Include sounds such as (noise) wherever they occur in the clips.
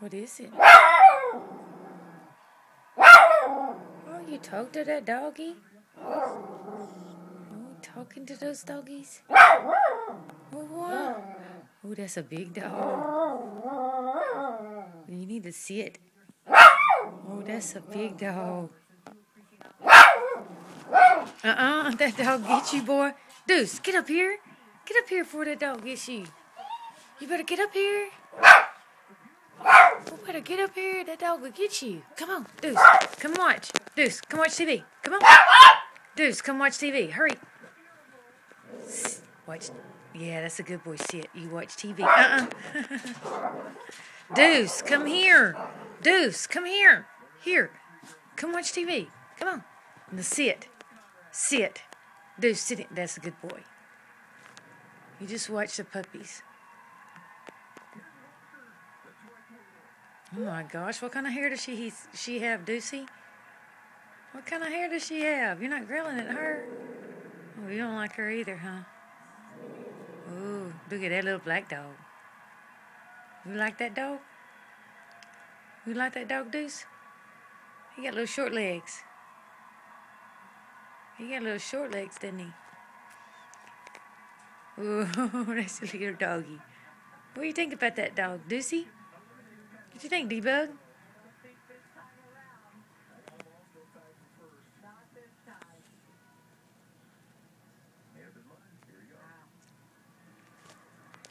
What is it? Oh, you talk to that doggy? Oh, talking to those doggies? Oh, what? Oh, that's a big dog. You need to see it. Oh, that's a big dog. Uh-uh, (laughs) that dog gets you, boy. Deuce, get up here. Get up here before that dog gets you. You better get up here. Better get up here. That dog will get you. Come on, Deuce. Come watch. Deuce, come watch TV. Come on. Deuce, come watch TV. Hurry. Watch. Yeah, that's a good boy. Sit. You watch TV. Uh-uh. (laughs) Deuce, come here. Deuce, come here. Here. Come watch TV. Come on. Now sit. Sit. Deuce, sit. That's a good boy. You just watch the puppies. Oh my gosh, what kind of hair does she she have, Deucey? What kind of hair does she have? You're not grilling at her. Oh, you don't like her either, huh? Ooh, look at that little black dog. You like that dog? You like that dog, Deuce? He got little short legs. He got little short legs, didn't he? Ooh, (laughs) that's a little doggy. What do you think about that dog, Deucey? What do you think, D-Bug?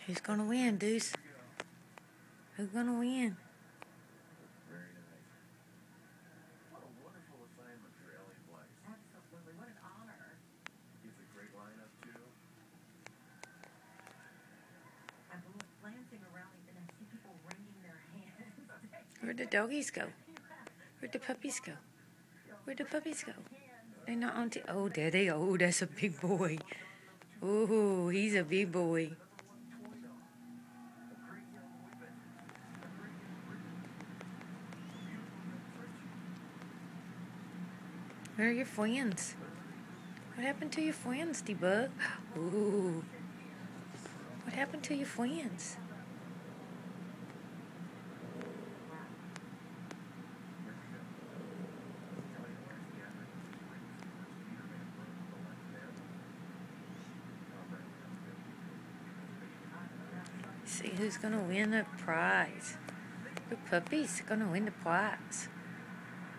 Who's gonna win, Deuce? Who's gonna win? Where'd the doggies go? Where'd the puppies go? Where'd the puppies go? They're not on t- Oh, there they. Oh, that's a big boy. Oh, he's a big boy. Where are your friends? What happened to your friends, D-Bug? (gasps) Ooh. What happened to your friends? See who's gonna win the prize. The puppy's gonna win the prize.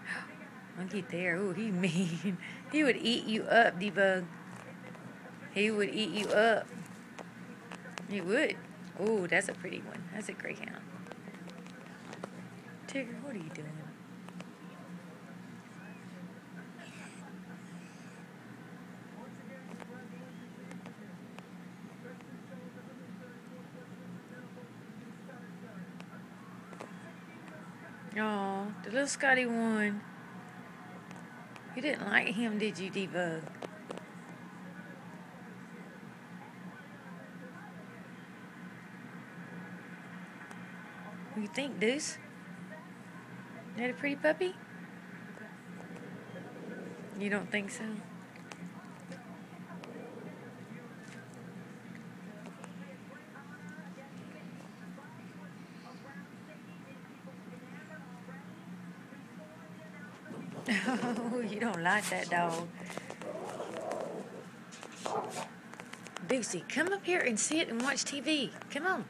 (gasps) Monkey there. Ooh, he (laughs) mean. He would eat you up, D-Bug. He would eat you up. He would. Ooh, that's a pretty one. That's a greyhound. Tigger, what are you doing? Oh, the little Scotty won. You didn't like him, did you, D-Bug? What do you think, Deuce? Is that a pretty puppy? You don't think so? Oh, (laughs) you don't like that dog. Deucey, come up here and sit and watch TV. Come on.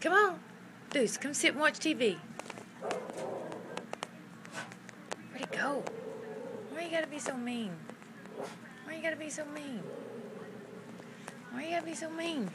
Come on. Deuce, come sit and watch TV. Where'd he go? Why you gotta be so mean? Why you gotta be so mean? Why you gotta be so mean?